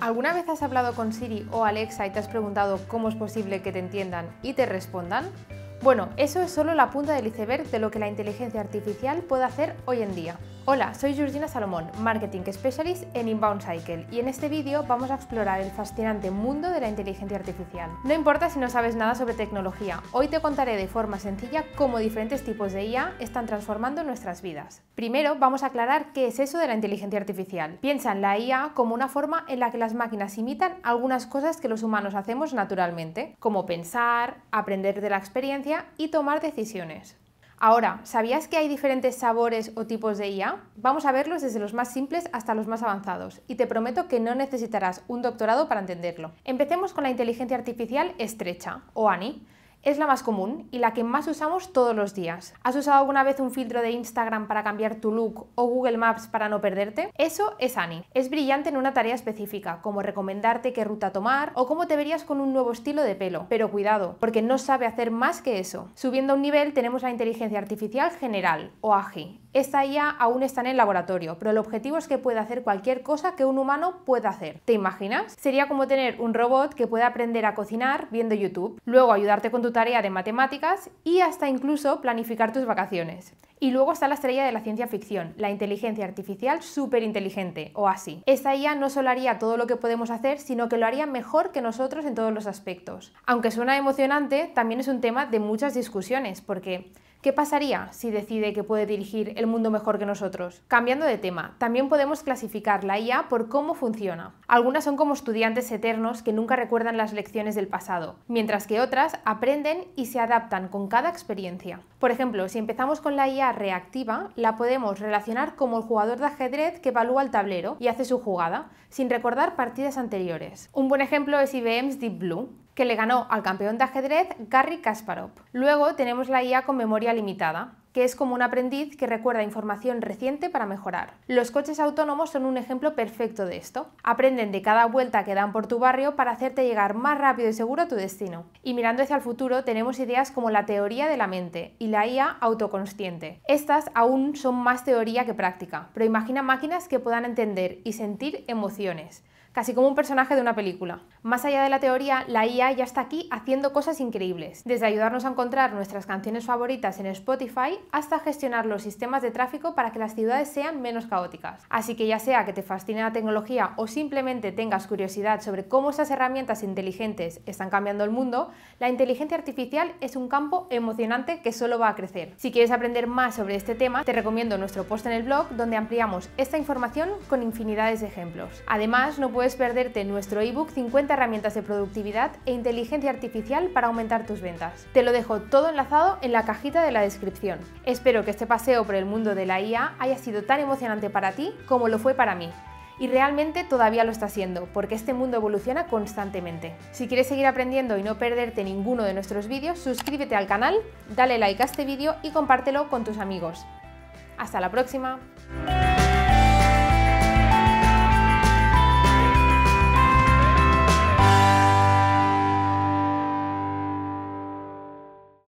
¿Alguna vez has hablado con Siri o Alexa y te has preguntado cómo es posible que te entiendan y te respondan? Bueno, eso es solo la punta del iceberg de lo que la inteligencia artificial puede hacer hoy en día. Hola, soy Georgina Salomón, Marketing Specialist en Inbound Cycle y en este vídeo vamos a explorar el fascinante mundo de la inteligencia artificial. No importa si no sabes nada sobre tecnología, hoy te contaré de forma sencilla cómo diferentes tipos de IA están transformando nuestras vidas. Primero, vamos a aclarar qué es eso de la inteligencia artificial. Piensa en la IA como una forma en la que las máquinas imitan algunas cosas que los humanos hacemos naturalmente, como pensar, aprender de la experiencia y tomar decisiones. Ahora, ¿sabías que hay diferentes sabores o tipos de IA? Vamos a verlos desde los más simples hasta los más avanzados, y te prometo que no necesitarás un doctorado para entenderlo. Empecemos con la inteligencia artificial estrecha, o ANI es la más común y la que más usamos todos los días. ¿Has usado alguna vez un filtro de Instagram para cambiar tu look o Google Maps para no perderte? Eso es Annie. Es brillante en una tarea específica, como recomendarte qué ruta tomar o cómo te verías con un nuevo estilo de pelo. Pero cuidado, porque no sabe hacer más que eso. Subiendo a un nivel tenemos la inteligencia artificial general, o AGI. Esta IA aún está en el laboratorio, pero el objetivo es que pueda hacer cualquier cosa que un humano pueda hacer. ¿Te imaginas? Sería como tener un robot que pueda aprender a cocinar viendo YouTube, luego ayudarte con tu tarea de matemáticas y hasta incluso planificar tus vacaciones. Y luego está la estrella de la ciencia ficción, la inteligencia artificial superinteligente, o así. Esta IA no solo haría todo lo que podemos hacer, sino que lo haría mejor que nosotros en todos los aspectos. Aunque suena emocionante, también es un tema de muchas discusiones, porque ¿Qué pasaría si decide que puede dirigir el mundo mejor que nosotros? Cambiando de tema, también podemos clasificar la IA por cómo funciona. Algunas son como estudiantes eternos que nunca recuerdan las lecciones del pasado, mientras que otras aprenden y se adaptan con cada experiencia. Por ejemplo, si empezamos con la IA reactiva, la podemos relacionar como el jugador de ajedrez que evalúa el tablero y hace su jugada, sin recordar partidas anteriores. Un buen ejemplo es IBM's Deep Blue que le ganó al campeón de ajedrez Garry Kasparov. Luego tenemos la IA con memoria limitada, que es como un aprendiz que recuerda información reciente para mejorar. Los coches autónomos son un ejemplo perfecto de esto. Aprenden de cada vuelta que dan por tu barrio para hacerte llegar más rápido y seguro a tu destino. Y mirando hacia el futuro tenemos ideas como la teoría de la mente y la IA autoconsciente. Estas aún son más teoría que práctica, pero imagina máquinas que puedan entender y sentir emociones casi como un personaje de una película. Más allá de la teoría, la IA ya está aquí haciendo cosas increíbles, desde ayudarnos a encontrar nuestras canciones favoritas en Spotify hasta gestionar los sistemas de tráfico para que las ciudades sean menos caóticas. Así que ya sea que te fascine la tecnología o simplemente tengas curiosidad sobre cómo esas herramientas inteligentes están cambiando el mundo, la inteligencia artificial es un campo emocionante que solo va a crecer. Si quieres aprender más sobre este tema, te recomiendo nuestro post en el blog donde ampliamos esta información con infinidades de ejemplos. Además, no puedes perderte nuestro ebook 50 herramientas de productividad e inteligencia artificial para aumentar tus ventas. Te lo dejo todo enlazado en la cajita de la descripción. Espero que este paseo por el mundo de la IA haya sido tan emocionante para ti como lo fue para mí. Y realmente todavía lo está siendo, porque este mundo evoluciona constantemente. Si quieres seguir aprendiendo y no perderte ninguno de nuestros vídeos, suscríbete al canal, dale like a este vídeo y compártelo con tus amigos. Hasta la próxima.